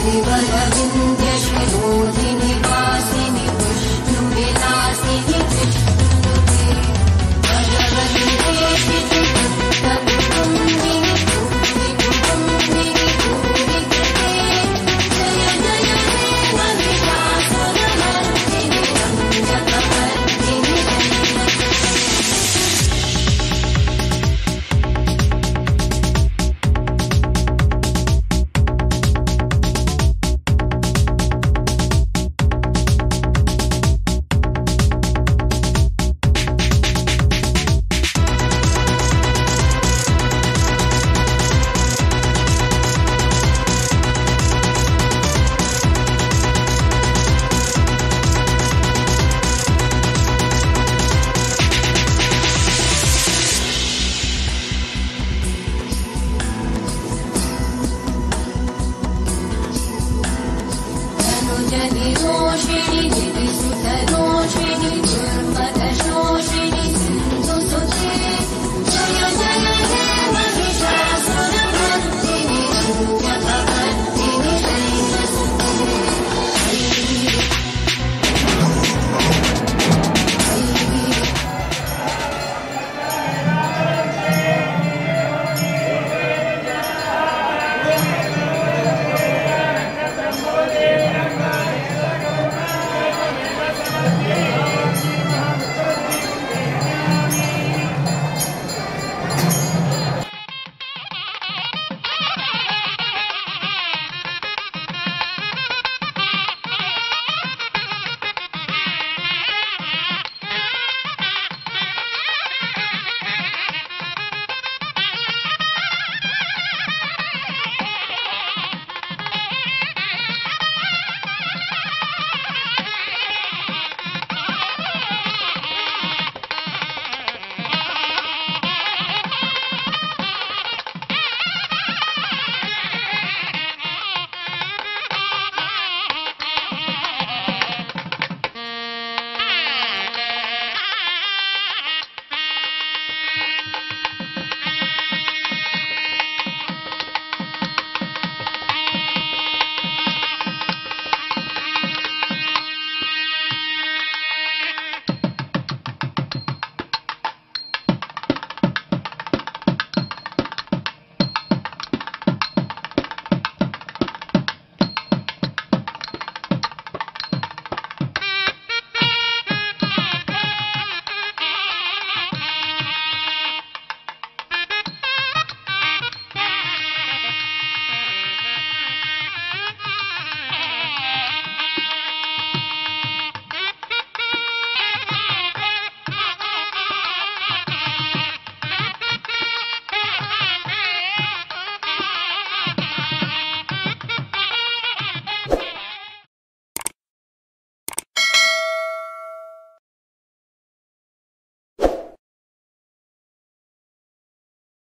ञ Shri Modi